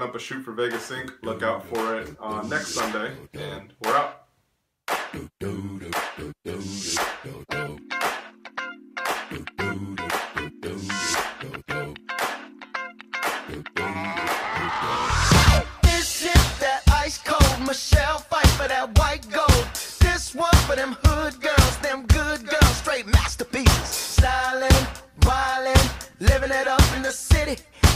up a Shoot for Vegas Inc. Look out for it on next Sunday, and we're out. This is that ice cold Michelle Pfeiffer that white gold. This one for them hood girls, them good girls, straight masterpieces. Stylin', it up in the city.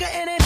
Nigga in it.